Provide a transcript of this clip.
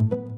you